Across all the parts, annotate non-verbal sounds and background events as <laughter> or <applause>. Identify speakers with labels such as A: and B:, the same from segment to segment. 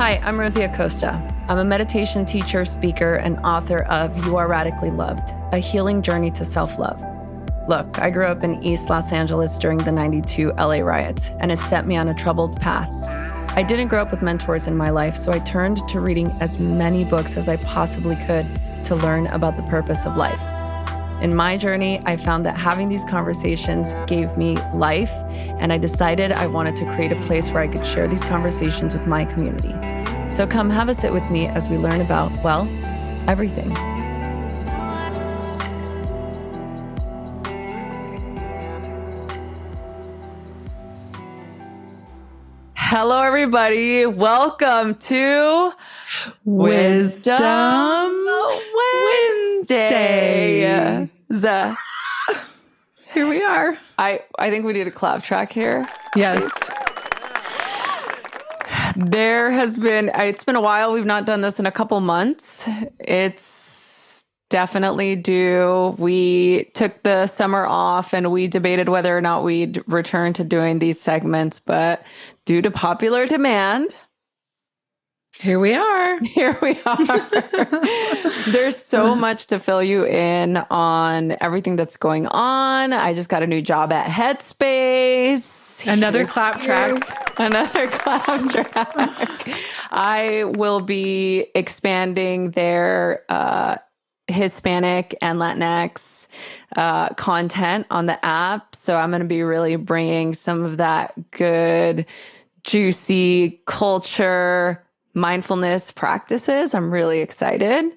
A: Hi, I'm Rosie Acosta. I'm a meditation teacher, speaker, and author of You Are Radically Loved A Healing Journey to Self Love. Look, I grew up in East Los Angeles during the 92 LA riots, and it set me on a troubled path. I didn't grow up with mentors in my life, so I turned to reading as many books as I possibly could to learn about the purpose of life. In my journey, I found that having these conversations gave me life, and I decided I wanted to create a place where I could share these conversations with my community. So come have a sit with me as we learn about, well, everything. Hello, everybody. Welcome to
B: Wisdom
A: Wednesday.
B: Wednesday. Here we are.
A: I, I think we need a clap track here.
B: Yes.
A: There has been, it's been a while. We've not done this in a couple months. It's definitely due. We took the summer off and we debated whether or not we'd return to doing these segments, but due to popular demand,
B: Here we are. <laughs>
A: here we are. <laughs> There's so much to fill you in on everything that's going on. I just got a new job at Headspace.
B: Another clap track.
A: Another <laughs> clap track. I will be expanding their uh, Hispanic and Latinx uh, content on the app. So I'm going to be really bringing some of that good, juicy culture, mindfulness practices. I'm really excited.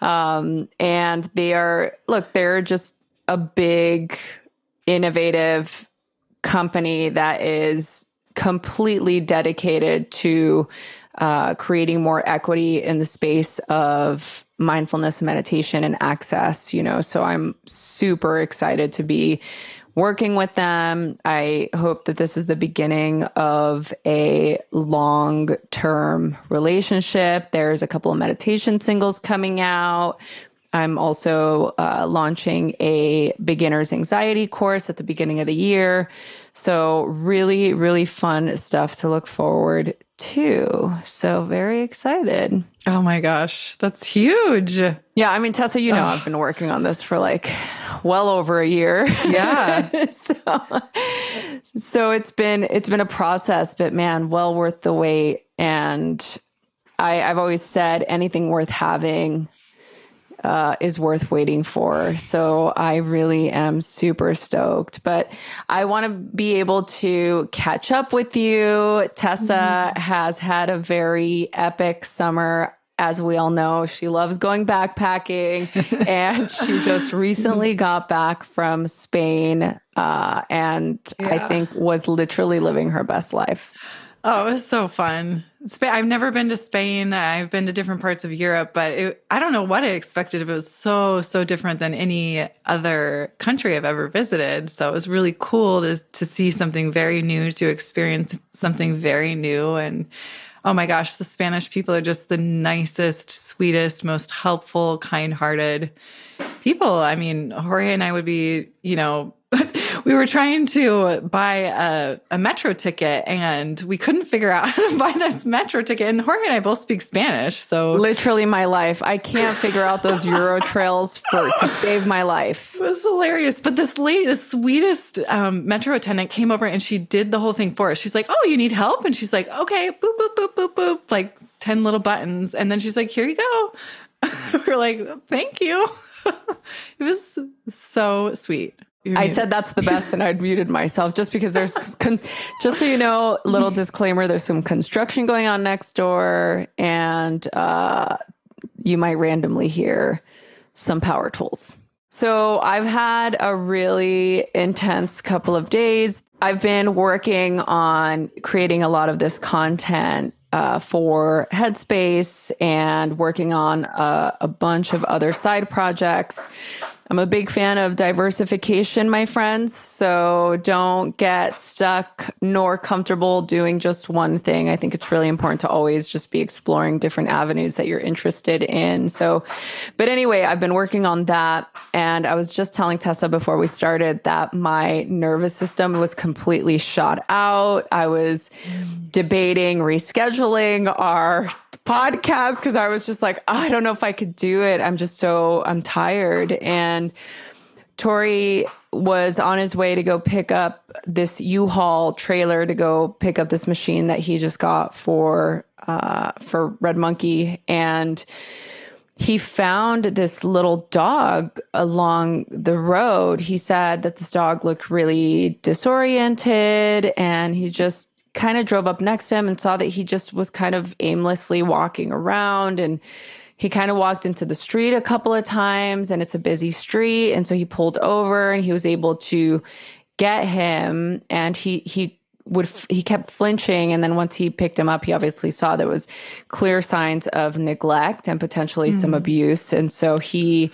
A: Um, and they are, look, they're just a big, innovative company that is completely dedicated to uh, creating more equity in the space of mindfulness meditation and access you know so i'm super excited to be working with them. I hope that this is the beginning of a long term relationship. There's a couple of meditation singles coming out. I'm also uh, launching a beginner's anxiety course at the beginning of the year. So, really, really fun stuff to look forward to. So, very excited.
B: Oh my gosh. That's huge.
A: Yeah, I mean, Tessa, you know, I've been working on this for like well over a year.
B: Yeah. <laughs>
A: so, so it's been it's been a process, but man, well worth the wait. And I, I've always said anything worth having uh, is worth waiting for. So I really am super stoked. But I want to be able to catch up with you. Tessa has had a very epic summer. As we all know, she loves going backpacking, <laughs> and she just recently got back from Spain, uh, and I think was literally living her best life.
B: Oh, it was so fun. I've never been to Spain. I've been to different parts of Europe, but it, I don't know what I expected. It was so, so different than any other country I've ever visited. So it was really cool to, to see something very new, to experience something very new. And oh my gosh, the Spanish people are just the nicest, sweetest, most helpful, kind hearted people. I mean, Jorge and I would be, you know, <laughs> we were trying to buy a, a metro ticket and we couldn't figure out <laughs> how to buy this metro ticket. And Jorge and I both speak Spanish. So
A: Literally my life. I can't figure out those Euro trails for to save my life.
B: it was hilarious. But this lady, the sweetest um, metro attendant came over and she did the whole thing for us. She's like, Oh, you need help? And she's like, Okay, boop, boop, boop, boop, boop, like 10 little buttons. And then she's like, Here you go. <laughs> we're like, Thank you. <laughs> it was so sweet. You're
A: I
B: muted.
A: said that's the best, and I'd muted myself just because there's, <laughs> con- just so you know, little disclaimer: there's some construction going on next door, and uh, you might randomly hear some power tools. So I've had a really intense couple of days. I've been working on creating a lot of this content uh, for Headspace and working on a, a bunch of other side projects. I'm a big fan of diversification, my friends. So don't get stuck nor comfortable doing just one thing. I think it's really important to always just be exploring different avenues that you're interested in. So, but anyway, I've been working on that. And I was just telling Tessa before we started that my nervous system was completely shot out. I was debating rescheduling our podcast because I was just like, I don't know if I could do it. I'm just so, I'm tired. And Tori was on his way to go pick up this U-Haul trailer to go pick up this machine that he just got for uh, for Red Monkey, and he found this little dog along the road. He said that this dog looked really disoriented, and he just kind of drove up next to him and saw that he just was kind of aimlessly walking around. And he kind of walked into the street a couple of times and it's a busy street. And so he pulled over and he was able to get him. And he he would he kept flinching. And then once he picked him up he obviously saw there was clear signs of neglect and potentially mm. some abuse. And so he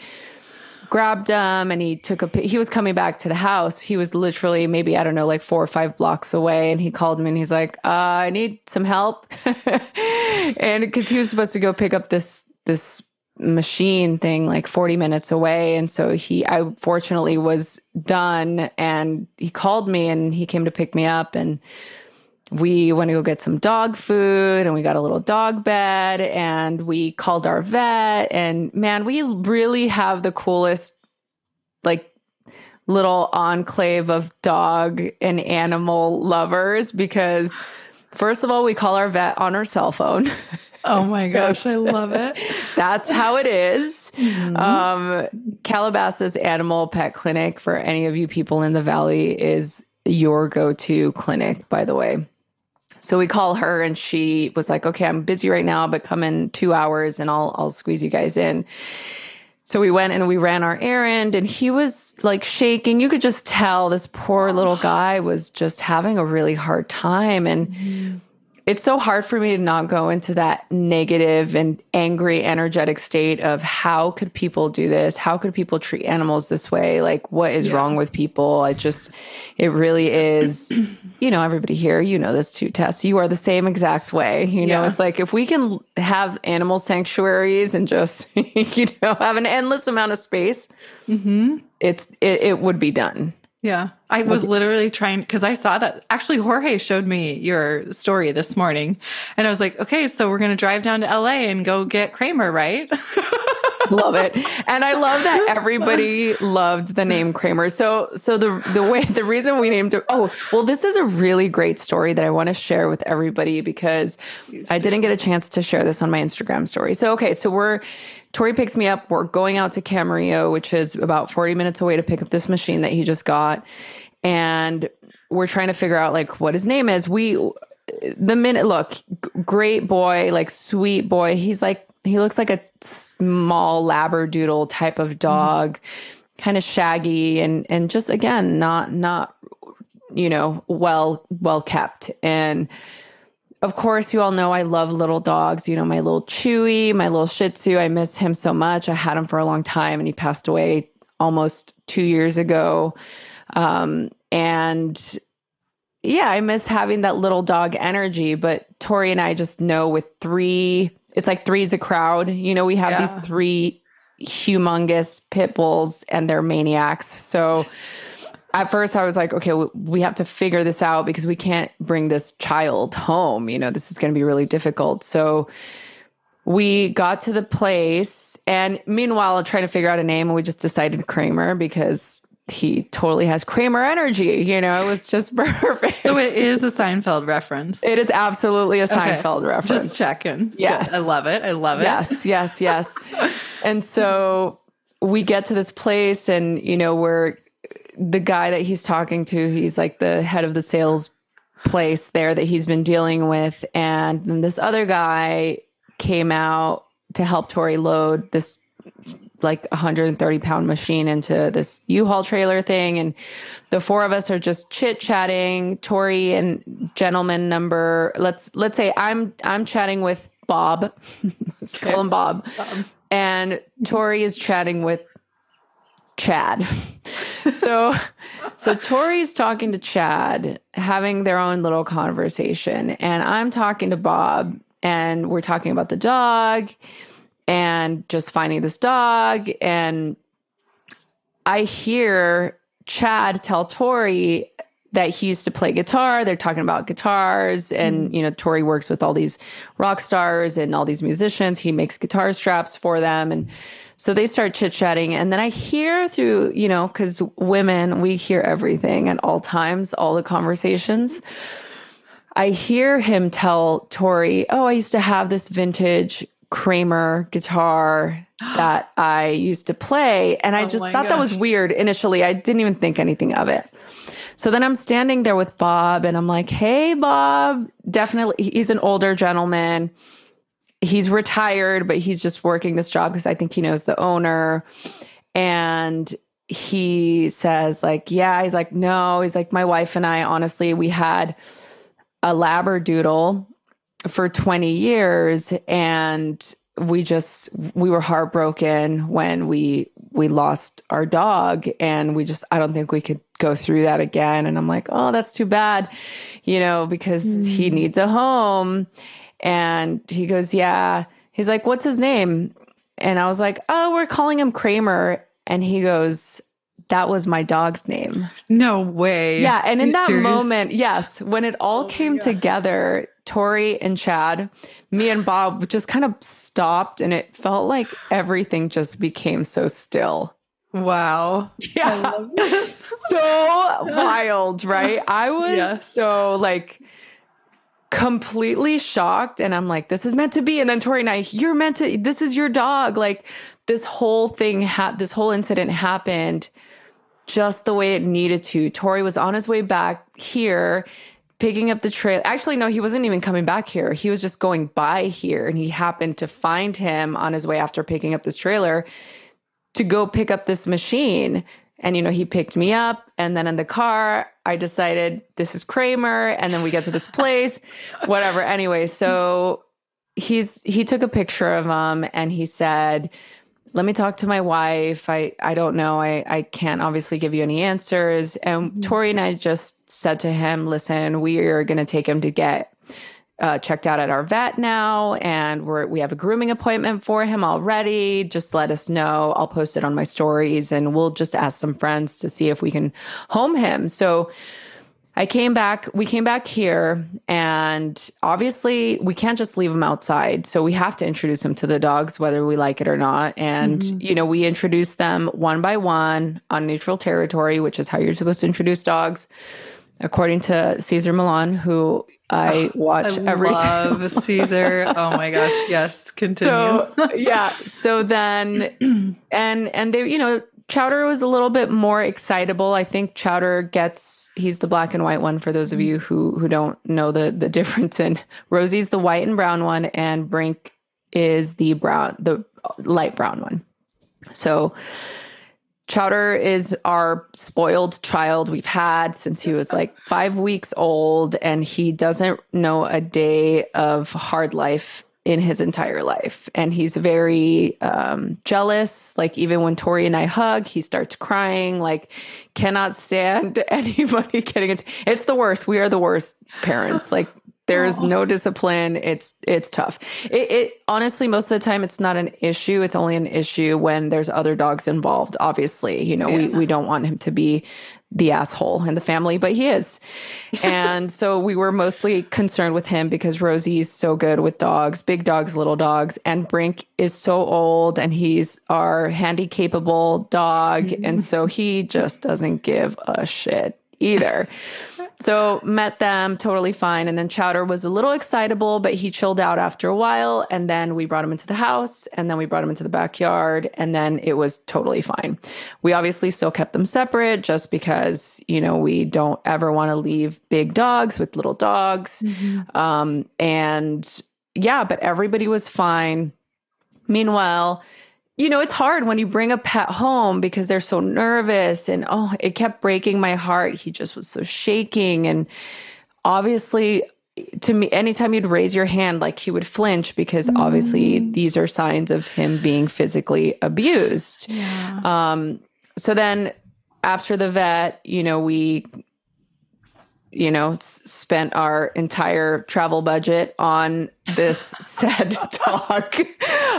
A: grabbed him and he took a he was coming back to the house. He was literally maybe i don't know like four or five blocks away. And he called me and he's like uh, i need some help. <laughs> And because he was supposed to go pick up this this machine thing like 40 minutes away. And so he i fortunately was done and he called me and he came to pick me up and we went to go get some dog food and we got a little dog bed and we called our vet. And man we really have the coolest like little enclave of dog and animal lovers because first of all we call our vet on our cell phone. <laughs>
B: Oh my gosh i love it. <laughs>
A: That's how it is. Mm-hmm. um calabasas animal pet clinic for any of you people in the valley is your go-to clinic by the way so we call her and she was like, okay, I'm busy right now, but come in two hours and I'll, I'll squeeze you guys in. So we went and we ran our errand and he was like shaking. You could just tell this poor little guy was just having a really hard time. And mm-hmm it's so hard for me to not go into that negative and angry energetic state of how could people do this how could people treat animals this way like what is yeah. wrong with people i just it really is <clears throat> you know everybody here you know this too tess you are the same exact way you know yeah. it's like if we can have animal sanctuaries and just <laughs> you know have an endless amount of space mm-hmm. it's it, it would be done
B: yeah. I was literally trying because I saw that actually Jorge showed me your story this morning and I was like, okay, so we're going to drive down to LA and go get Kramer, right? <laughs>
A: love it. And I love that everybody loved the name Kramer. So so the the way the reason we named it oh, well this is a really great story that I want to share with everybody because I didn't get a chance to share this on my Instagram story. So okay, so we're Tori picks me up. We're going out to Camarillo, which is about 40 minutes away to pick up this machine that he just got. And we're trying to figure out like what his name is. We, the minute, look, great boy, like sweet boy. He's like, he looks like a small labradoodle type of dog, mm-hmm. kind of shaggy and, and just again, not, not, you know, well, well kept. And, of course, you all know I love little dogs. You know, my little Chewy, my little Shih Tzu. I miss him so much. I had him for a long time and he passed away almost two years ago. Um, and yeah, I miss having that little dog energy. But Tori and I just know with three, it's like three's a crowd. You know, we have yeah. these three humongous pit bulls and they're maniacs. So, at first I was like, okay, we have to figure this out because we can't bring this child home. You know, this is going to be really difficult. So we got to the place, and meanwhile, trying to figure out a name, and we just decided Kramer because he totally has Kramer energy. You know, it was just <laughs> perfect.
B: So it is a Seinfeld reference.
A: It is absolutely a Seinfeld
B: okay.
A: reference.
B: Just checking.
A: Yes.
B: Good. I love it. I love it.
A: Yes, yes, yes. and so we get to this place, and, you know, we're the guy that he's talking to, he's like the head of the sales place there that he's been dealing with. And this other guy came out to help Tori load this like 130 pound machine into this U-Haul trailer thing. And the four of us are just chit chatting. Tori and gentleman number, let's let's say I'm I'm chatting with Bob. <laughs> let's okay. call him Bob. Bob. And Tori is chatting with Chad. <laughs> so so Tori's talking to Chad, having their own little conversation, and I'm talking to Bob, and we're talking about the dog and just finding this dog. And I hear Chad tell Tori that he used to play guitar. They're talking about guitars, and mm-hmm. you know, Tori works with all these rock stars and all these musicians. He makes guitar straps for them, and so they start chit chatting. And then I hear through, you know, because women we hear everything at all times, all the conversations. I hear him tell Tori, "Oh, I used to have this vintage Kramer guitar that <gasps> I used to play. And I
B: Oh
A: just thought that was weird initially. I didn't even think anything of it. So then I'm standing there with Bob and I'm like, hey, Bob. Definitely, he's an older gentleman. He's retired, but he's just working this job because I think he knows the owner. And he says, like, yeah, he's like, no. He's like, my wife and I, honestly, we had a Labradoodle for 20 years and we just we were heartbroken when we we lost our dog and we just I don't think we could go through that again and I'm like, "Oh, that's too bad." You know, because he hmm. needs a home. And he goes, "Yeah." He's like, "What's his name?" And I was like, "Oh, we're calling him Kramer." And he goes, "That was my dog's name."
B: No way.
A: Yeah, and in that
B: serious?
A: moment, yes, when it all
B: Oh
A: came together, Tori and Chad, me and Bob <laughs> just kind of stopped and it felt like everything just became so still.
B: Wow.
A: Yeah. <laughs> so wild, right? I was
B: Yeah.
A: so like completely shocked and I'm like, this is meant to be. And then Tori and I, you're meant to, this is your dog. Like this whole thing had, this whole incident happened just the way it needed to. Tori was on his way back here, picking up the trail. Actually, no, he wasn't even coming back here. He was just going by here and he happened to find him on his way after picking up this trailer to go pick up this machine. And, you know, he picked me up. And then in the car, I decided this is Kramer. And then we get to this <laughs> place, whatever. Anyway, so he's, he took a picture of him and he said, let me talk to my wife. I, I don't know. I, I can't obviously give you any answers. And Tori and I just said to him, listen, we are going to take him to get uh, checked out at our vet now, and we're we have a grooming appointment for him already. Just let us know. I'll post it on my stories, and we'll just ask some friends to see if we can home him. So I came back. We came back here, and obviously we can't just leave him outside. So we have to introduce him to the dogs, whether we like it or not. And mm-hmm. you know, we introduce them one by one on neutral territory, which is how you're supposed to introduce dogs, according to Cesar Millan, who I watch
B: I
A: every
B: love <laughs> Cesar. Oh my gosh. Yes. Continue.
A: so <laughs> yeah so then <clears throat> and and they you know chowder was a little bit more excitable. I think chowder gets he's the black and white one for those of you who who don't know the the <laughs> difference in rosie's the white and brown one and brink is the brown the light brown one. So Chowder is our spoiled child we've had since he was like five weeks old, and he doesn't know a day of hard life in his entire life. And he's very um, jealous. Like, even when Tori and I hug, he starts crying, like, cannot stand <laughs> anybody getting it. It's the worst. We are the worst parents. Like, there's oh. no discipline. It's it's tough. It, it honestly most of the time it's not an issue. It's only an issue when there's other dogs involved. Obviously, you know we we don't want him to be the asshole in the family, but he is. And so we were mostly concerned with him because Rosie's so good with dogs, big dogs, little dogs, and Brink is so old and he's our handy capable dog, and <laughs> so he just doesn't give a shit either. So met them totally fine. And then Chowder was a little excitable, but he chilled out after a while. And then we brought him into the house and then we brought him into the backyard and then it was totally fine. We obviously still kept them separate just because, you know, we don't ever want to leave big dogs with little dogs. Um, and yeah, but everybody was fine. Meanwhile, you know, it's hard when you bring a pet home because they're so nervous. And oh, it kept breaking my heart. He just was so shaking. And obviously, to me, anytime you'd raise your hand, like he would flinch because obviously these are signs of him being physically abused.
B: yeah.
A: Um, so then after the vet, you know, we you know, spent our entire travel budget on this <laughs> said dog.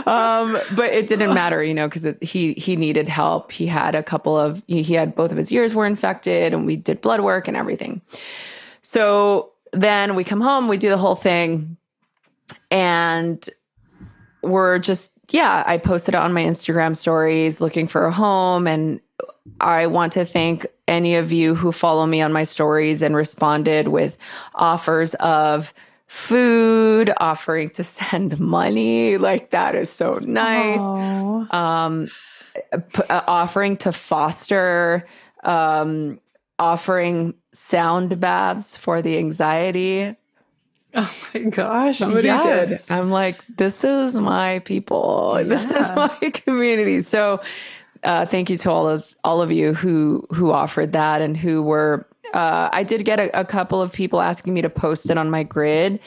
A: Um, but it didn't matter, you know, because he he needed help. He had a couple of he he had both of his ears were infected, and we did blood work and everything. So then we come home, we do the whole thing, and we're just yeah. I posted it on my Instagram stories looking for a home, and I want to thank any of you who follow me on my stories and responded with offers of food, offering to <laughs> send money. Like that is so nice. Um, p- uh, offering to foster, um, offering sound baths for the anxiety.
B: Oh my gosh.
A: Somebody
B: yes.
A: did. I'm like, this is my people. This is <laughs> my community. So uh, thank you to all those all of you who who offered that and who were uh, I did get a, a couple of people asking me to post it on my grid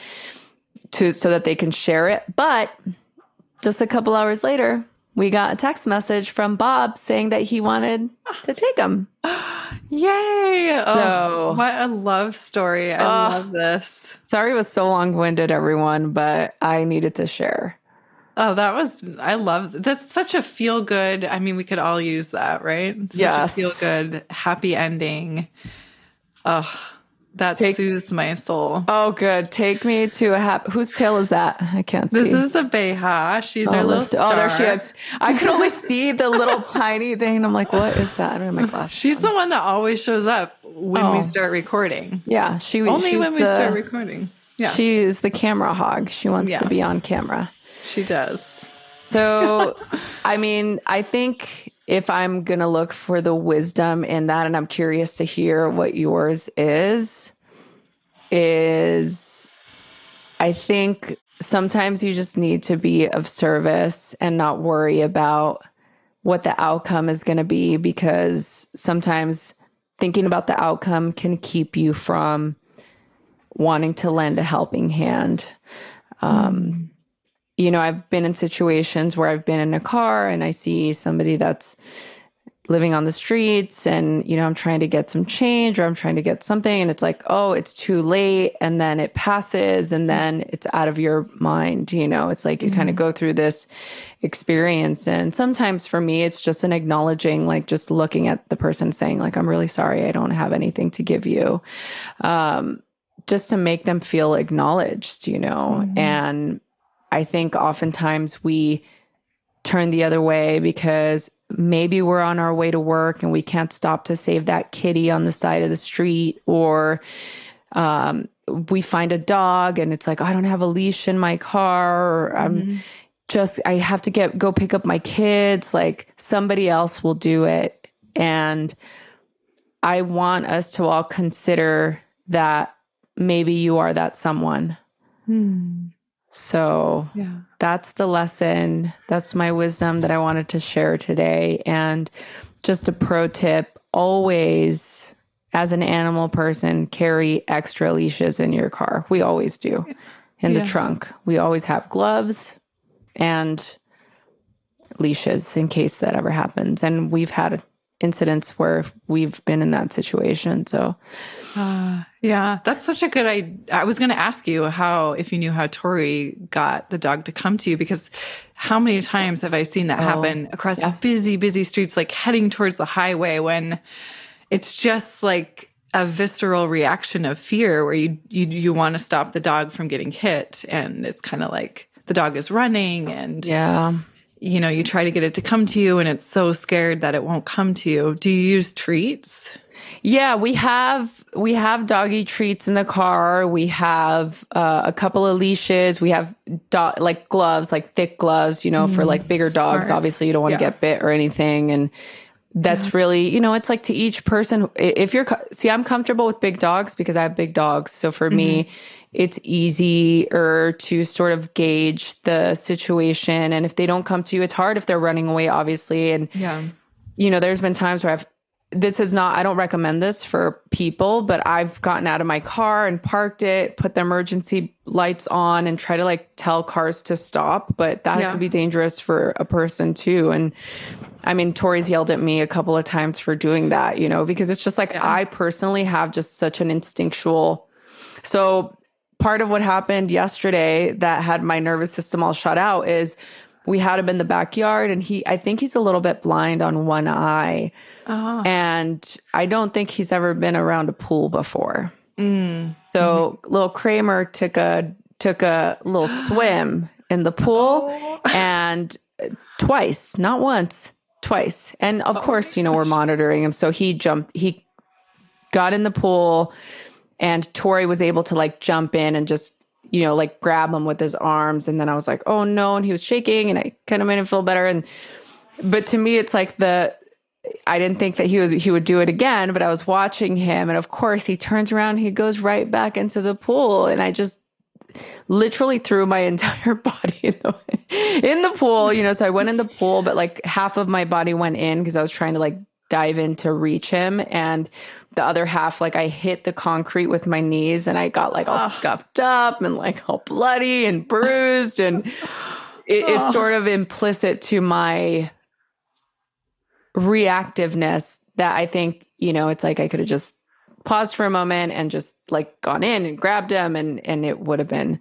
A: to so that they can share it. But just a couple hours later, we got a text message from Bob saying that he wanted to take them. <gasps>
B: Yay. Oh,
A: So-
B: what a love story. I
A: Oh.
B: love this.
A: Sorry it was so long winded, everyone, but I needed to share.
B: Oh, that was I love that's such a feel good. I mean, we could all use that, right? Such
A: Yes.
B: a feel good, happy ending. Oh, that
A: Take-
B: soothes my soul.
A: Oh, good. Take me to a happy. Whose tail is that? I can't see.
B: This is a Beha. She's our
A: Oh,
B: little star.
A: oh, there she is. I can only <laughs> see the little tiny thing. And I'm like, what is that? I don't have my glasses.
B: She's
A: on.
B: the one that always shows up when
A: Oh.
B: we start recording.
A: yeah. She
B: Only when we
A: the-
B: start recording. Yeah, she,
A: She is the camera hog. She wants
B: Yeah.
A: to be on camera.
B: Does.
A: So, <laughs> I mean, I think if I'm going to look for the wisdom in that, and I'm curious to hear what yours is, is I think sometimes you just need to be of service and not worry about what the outcome is going to be because sometimes thinking about the outcome can keep you from wanting to lend a helping hand. Um, you know, I've been in situations where I've been in a car and I see somebody that's living on the streets and, you know, I'm trying to get some change or I'm trying to get something and it's like, oh, it's too late. And then it passes and then it's out of your mind. You know, it's like you kind of go through this experience. And sometimes for me, it's just an acknowledging, like just looking at the person saying, like, I'm really sorry, I don't have anything to give you. Um, just to make them feel acknowledged, you know,
B: Mhm.
A: and I think oftentimes we turn the other way because maybe we're on our way to work and we can't stop to save that kitty on the side of the street or um, we find a dog and it's like i don't have a leash in my car or i'm
B: Mhm.
A: just i have to get go pick up my kids like somebody else will do it and i want us to all consider that maybe you are that someone
B: Hmm.
A: So
B: Yeah.
A: that's the lesson. That's my wisdom that I wanted to share today. And just a pro tip always, as an animal person, carry extra leashes in your car. We always do <laughs> in
B: Yeah.
A: the trunk. We always have gloves and leashes in case that ever happens. And we've had incidents where we've been in that situation. So,
B: Uh, yeah, that's such a good idea. I was going to ask you how, if you knew how Tori got the dog to come to you, because how many times have I seen that
A: Oh,
B: happen across
A: yeah.
B: busy, busy streets, like heading towards the highway when it's just like a visceral reaction of fear where you you, you want to stop the dog from getting hit and it's kind of like the dog is running and
A: yeah.
B: You know you try to get it to come to you and it's so scared that it won't come to you do you use treats
A: Yeah, we have we have doggy treats in the car. We have uh, a couple of leashes. We have do- like gloves, like thick gloves, you know, for like bigger dogs.
B: smart.
A: Obviously, you don't want to
B: Yeah.
A: get bit or anything, and that's really, you know, it's like to each person. If you're see, I'm comfortable with big dogs because I have big dogs. So for me, it's easier to sort of gauge the situation. And if they don't come to you, it's hard if they're running away, obviously. And
B: yeah
A: you know, there's been times where I've this is not i don't recommend this for people but i've gotten out of my car and parked it put the emergency lights on and try to like tell cars to stop but that
B: Yeah.
A: could be dangerous for a person too and i mean tori's yelled at me a couple of times for doing that you know because it's just like i personally have just such an instinctual so part of what happened yesterday that had my nervous system all shut out is we had him in the backyard and he I think he's a little bit blind on one eye.
B: Oh.
A: And I don't think he's ever been around a pool before.
B: Mm.
A: So little Kramer took a took a little <gasps> swim in the pool
B: Oh.
A: and twice, not once, twice. And of course, you know, we're monitoring him. So he jumped he got in the pool and Tori was able to like jump in and just you know like grab him with his arms. And then I was like oh no. And he was shaking and I kind of made him feel better. And but to me it's like the I didn't think that he was he would do it again but I was watching him. And of course he turns around he goes right back into the pool. And I just literally threw my <laughs> entire body in the in the pool you know? So I went in the pool but like half of my body went in because I was trying to like dive in to reach him. And the other half like I hit the concrete with my knees and I got like all ah. scuffed up and like all bloody and bruised. And it, it's
B: Oh. Ah.
A: sort of implicit to my reactiveness that I think you know it's like I could have just paused for a moment and just like gone in and grabbed him and and it would have been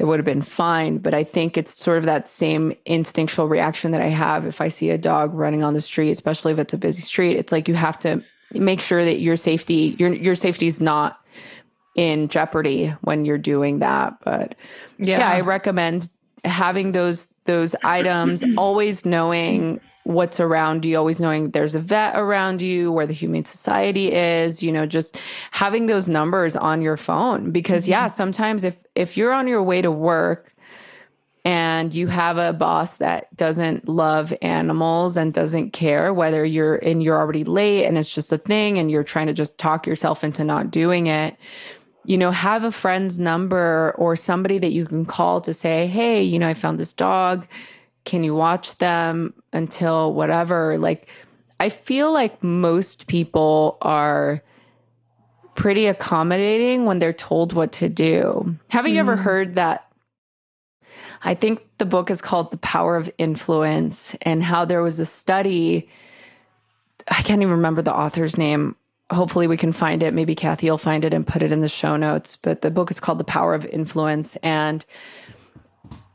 A: it would have been fine but i think it's sort of that same instinctual reaction that i have if i see a dog running on the street especially if it's a busy street it's like you have to make sure that your safety your your safety is not in jeopardy when you're doing that but
B: Yeah.
A: yeah, I recommend having those those items, always knowing what's around you, always knowing there's a vet around you, where the Humane Society is, you know, just having those numbers on your phone. Because yeah, mm-hmm. sometimes if if you're on your way to work and you have a boss that doesn't love animals and doesn't care whether you're and you're already late and it's just a thing and you're trying to just talk yourself into not doing it you know, have a friend's number or somebody that you can call to say, hey, you know, I found this dog. Can you watch them until whatever? Like, I feel like most people are pretty accommodating when they're told what to do. Haven't you ever hmm. heard that? I think the book is called The Power of Influence, and how there was a study. I can't even remember the author's name hopefully we can find it. Maybe Kathy will find it and put it in the show notes. But the book is called The Power of Influence. And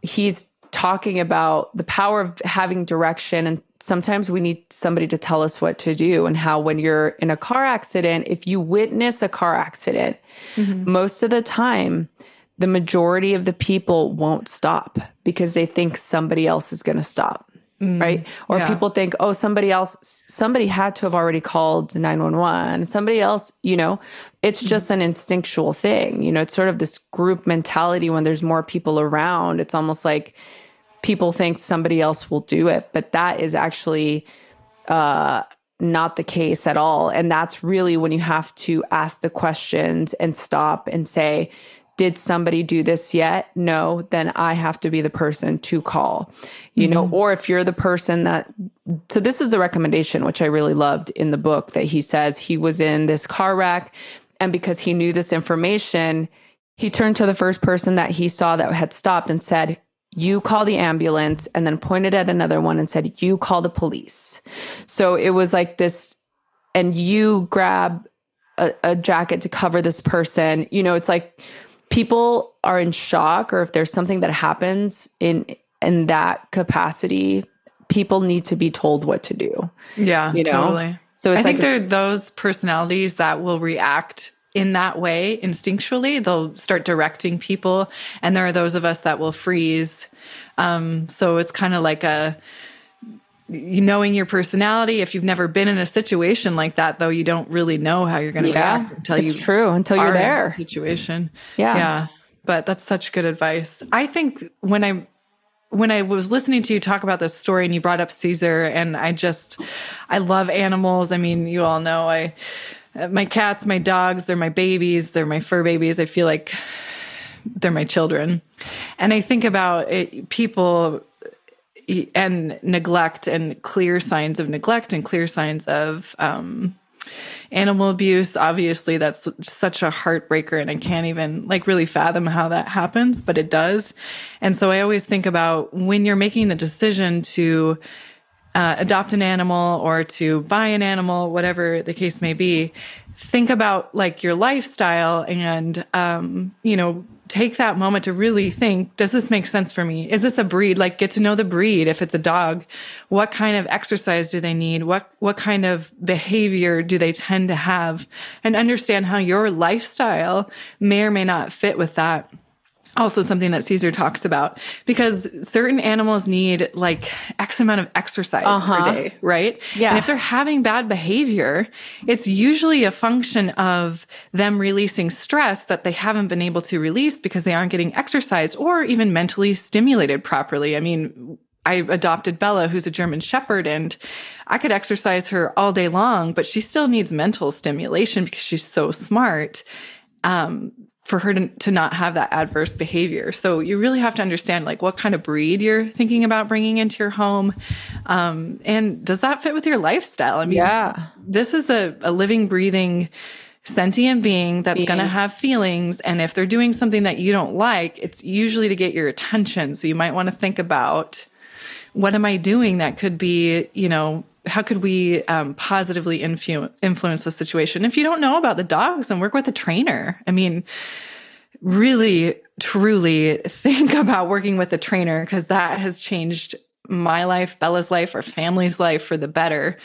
A: he's talking about the power of having direction. And sometimes we need somebody to tell us what to do, and how when you're in a car accident, if you witness a car accident, mm-hmm. most of the time, the majority of the people won't stop because they think somebody else is going to stop. Mm, right. Or
B: yeah.
A: people think, oh, somebody else, somebody had to have already called 911. Somebody else, you know, it's mm. just an instinctual thing. You know, it's sort of this group mentality when there's more people around. It's almost like people think somebody else will do it, but that is actually uh, not the case at all. And that's really when you have to ask the questions and stop and say, did somebody do this yet? No, then I have to be the person to call, you know, or if you're the person that, so this is a recommendation, which I really loved in the book that he says he was in this car wreck. And because he knew this information, he turned to the first person that he saw that had stopped and said, you call the ambulance, and then pointed at another one and said, you call the police. So it was like this, and you grab a, a jacket to cover this person. You know, it's like people are in shock, or if there's something that happens in in that capacity, people need to be told what to do.
B: Yeah,
A: You know?
B: totally.
A: So it's
B: I think
A: like
B: there are those personalities that will react in that way instinctually. They'll start directing people, and there are those of us that will freeze. Um, so it's kind of like a knowing your personality. If you've never been in a situation like that, though, you don't really know how you're going to
A: yeah,
B: react until you
A: true until you're
B: are in that
A: there.
B: situation.
A: Yeah.
B: Yeah. But that's such good advice. I think when I when I was listening to you talk about this story and you brought up Cesar and I just I love animals. I mean, you all know I my cats, my dogs, they're my babies, they're my fur babies. I feel like they're my children. And I think about it, people and neglect and clear signs of neglect and clear signs of um, animal abuse obviously that's such a heartbreaker and i can't even like really fathom how that happens but it does and so i always think about when you're making the decision to uh, adopt an animal or to buy an animal whatever the case may be think about like your lifestyle and um, you know take that moment to really think does this make sense for me? Is this a breed? Like get to know the breed. If it's a dog what kind of exercise do they need? What what kind of behavior do they tend to have? And understand how your lifestyle may or may not fit with that also something that Cesar talks about because certain animals need like X amount of exercise uh-huh. per day, right?
A: Yeah.
B: And if they're having bad behavior, it's usually a function of them releasing stress that they haven't been able to release because they aren't getting exercise or even mentally stimulated properly. I mean, I adopted Bella, who's a German Shepherd, and I could exercise her all day long, but she still needs mental stimulation because she's so smart. Um, for her to, to not have that adverse behavior. So you really have to understand like what kind of breed you're thinking about bringing into your home. Um, and does that fit with your lifestyle? I mean,
A: yeah,
B: this is a, a living, breathing, sentient being that's going to have feelings. And if they're doing something that you don't like, it's usually to get your attention. So you might want to think about what am I doing that could be, you know, how could we um, positively influ- influence the situation? If you don't know about the dogs, then work with a trainer. I mean, really, truly think <laughs> about working with a trainer because that has changed my life, Bella's life, our family's life for the better.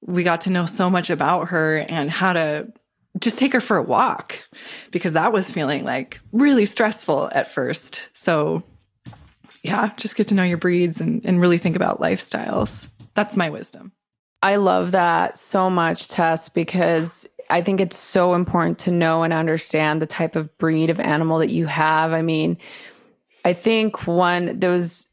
B: We got to know so much about her and how to just take her for a walk because that was feeling like really stressful at first. So, yeah, just get to know your breeds and, and really think about lifestyles. That's my wisdom.
A: I love that so much, Tess, because I think it's so important to know and understand the type of breed of animal that you have. I mean, I think one, those,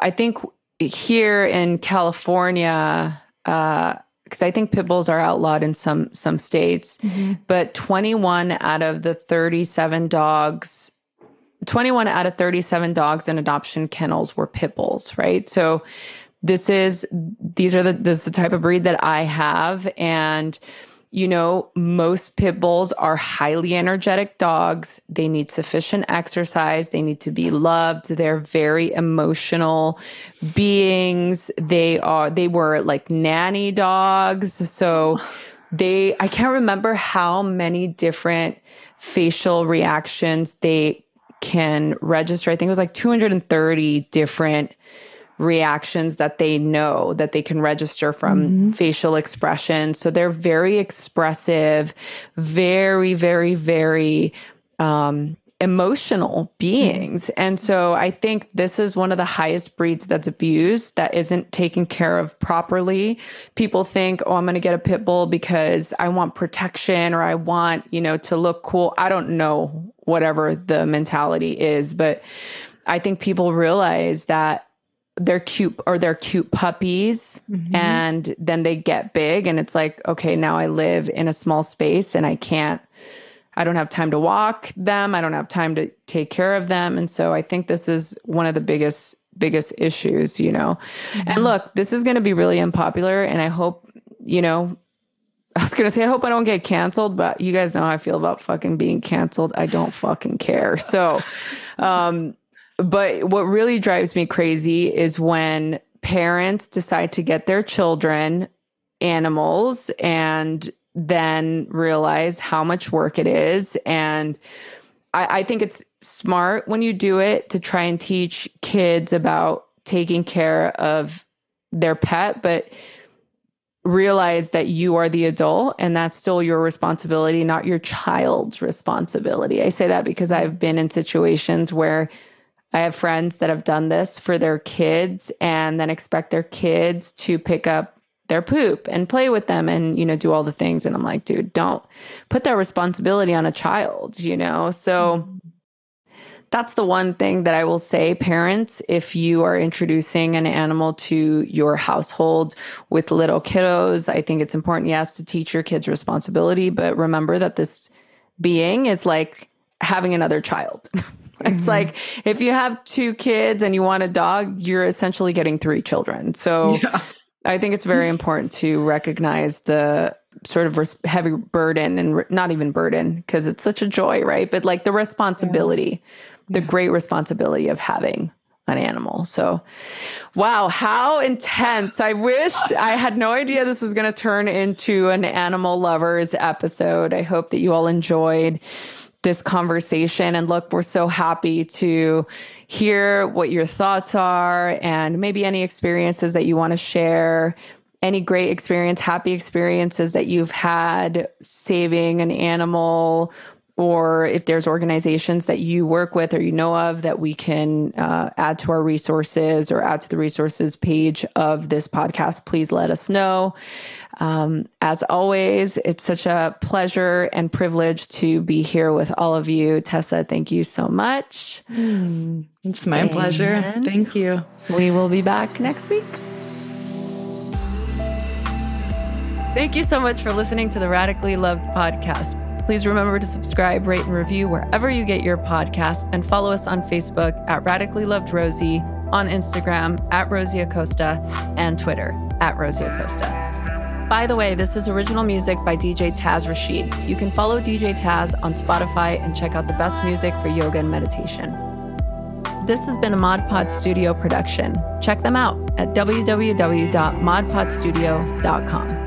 A: I think here in California, uh, because I think pit bulls are outlawed in some some states, mm-hmm. but 21 out of the 37 dogs 21 out of 37 dogs in adoption kennels were pit bulls, right? So this is these are the this is the type of breed that I have. And you know most pit bulls are highly energetic dogs. They need sufficient exercise. They need to be loved. They're very emotional beings. They are they were like nanny dogs. So they i can't remember how many different facial reactions they can register. I think it was like 230 different reactions that they know that they can register from mm-hmm. facial expression. So they're very expressive, very, very, very um, emotional beings. And so I think this is one of the highest breeds that's abused that isn't taken care of properly. People think, oh, I'm going to get a pit bull because I want protection or I want, you know, to look cool. I don't know whatever the mentality is, but I think people realize that they're cute or they're cute puppies mm-hmm. and then they get big and it's like okay now i live in a small space and i can't i don't have time to walk them i don't have time to take care of them and so i think this is one of the biggest biggest issues you know mm-hmm. and look this is going to be really unpopular and i hope you know <laughs> I was gonna say I hope I don't get canceled, but you guys know how I feel about fucking being canceled. I don't fucking care. So, um, but what really drives me crazy is when parents decide to get their children animals and then realize how much work it is. And I, I think it's smart when you do it to try and teach kids about taking care of their pet, but realize that you are the adult and that's still your responsibility, not your child's responsibility. I say that because I've been in situations where I have friends that have done this for their kids and then expect their kids to pick up their poop and play with them and you know do all the things. And I'm like dude don't put that responsibility on a child you know? So mm-hmm. that's the one thing that I will say parents if you are introducing an animal to your household with little kiddos I think it's important yes to teach your kids responsibility but remember that this being is like having another child <laughs> It's mm-hmm. like if you have two kids and you want a dog, you're essentially getting three children. So yeah. I think it's very <laughs> important to recognize the sort of res- heavy burden and re- not even burden because it's such a joy, right? But like the responsibility, yeah. the yeah. great responsibility of having an animal. So, wow, how intense. I wish I had no idea this was going to turn into an animal lovers episode. I hope that you all enjoyed this conversation. And look, we're so happy to hear what your thoughts are and maybe any experiences that you want to share. Any great experience, happy experiences that you've had saving an animal or if there's organizations that you work with or you know of that we can uh, add to our resources or add to the resources page of this podcast, please let us know. Um, as always, it's such a pleasure and privilege to be here with all of you. Tessa, thank you so much.
B: Mm, it's my and pleasure. Thank you.
A: We will be back next week. Thank you so much for listening to the Radically Loved podcast. Please remember to subscribe, rate, and review wherever you get your podcast, and follow us on Facebook at Radically Loved Rosie, on Instagram at Rosie Acosta, and Twitter at Rosie Acosta. By the way, this is original music by DJ Taz Rashid. You can follow DJ Taz on Spotify and check out the best music for yoga and meditation. This has been a Mod Pod Studio production. Check them out at www.modpodstudio.com.